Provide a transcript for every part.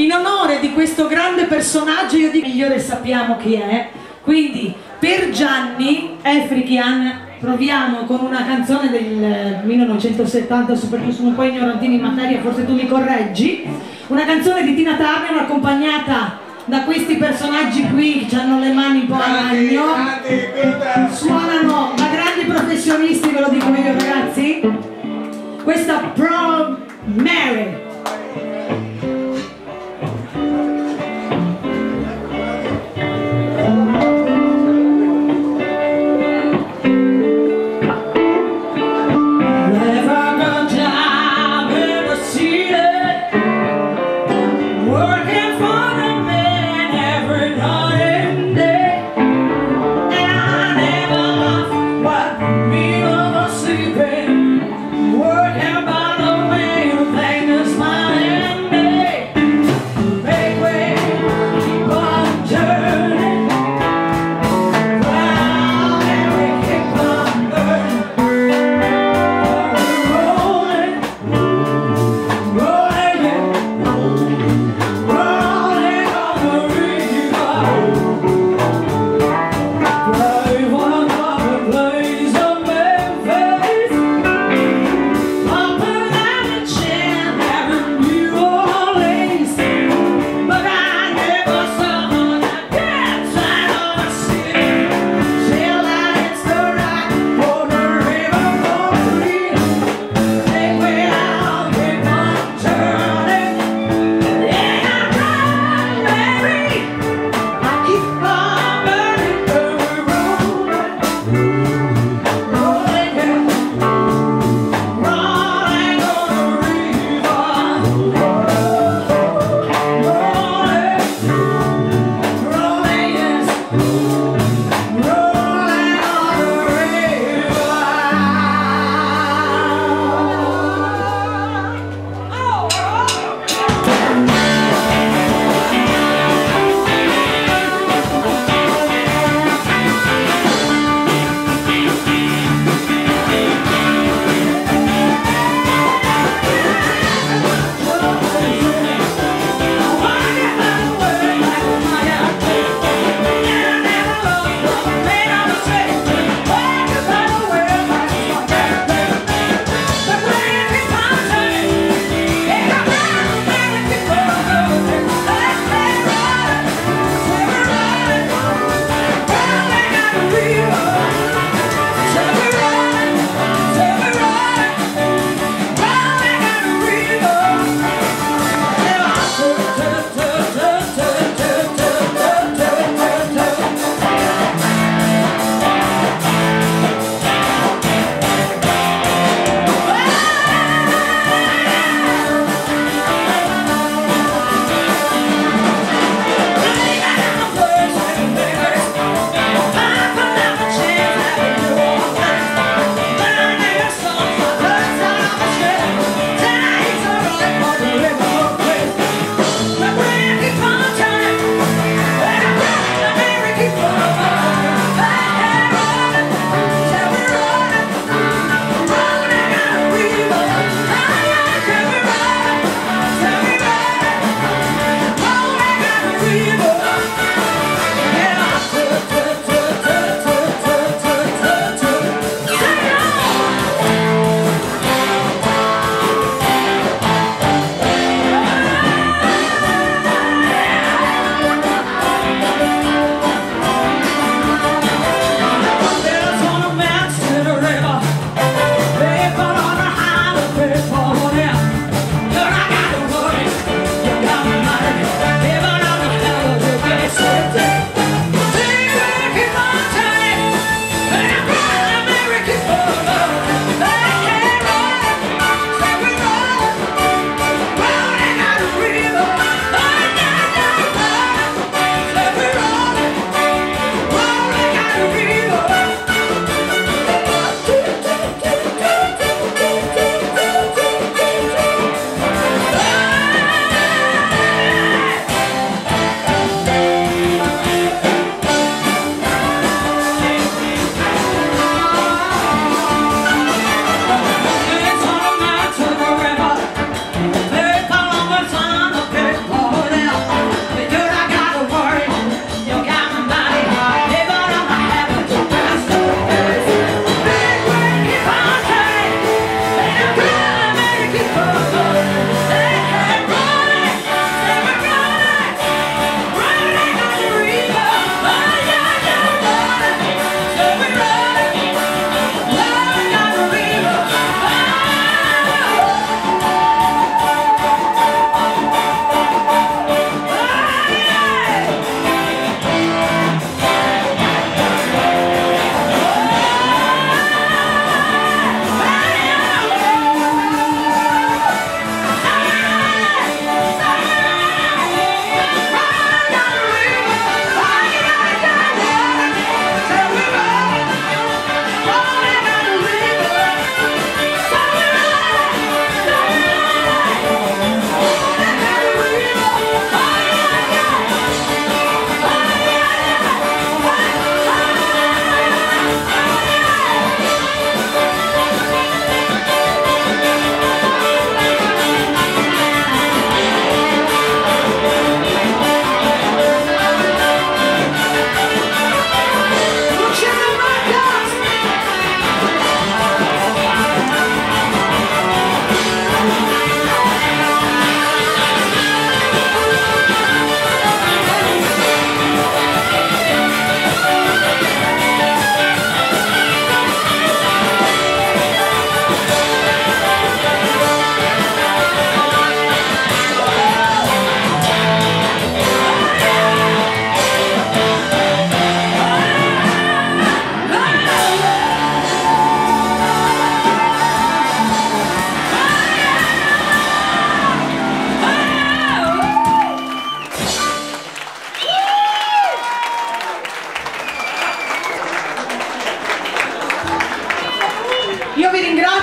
in onore di questo grande personaggio, io di migliore sappiamo chi è, quindi per Gianni Efrichian proviamo con una canzone del 1970, soprattutto sono un po' ignorantini in materia, forse tu mi correggi, una canzone di Tina Turner accompagnata da questi personaggi qui che hanno le mani un po' a ragno, suonano da grandi professionisti, ve lo dico io ragazzi, questa Prom Mary.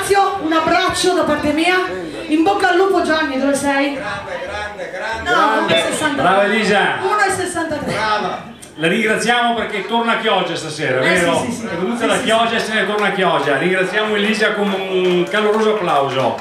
Ringrazio, un abbraccio da parte mia. In bocca al lupo Gianni, dove sei? Grande, grande, grande. No, Grande. 1,63. Brava Elisa. 1,63. Brava. La ringraziamo perché torna a Chioggia stasera, Eh, vero? sì, sì, sì. È venuta Sì, da sì, Chioggia e se ne torna a Chioggia. Ringraziamo Elisa con un caloroso applauso.